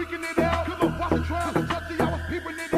freaking it out. Come on, watch the trial, Trusty, I was peeping it.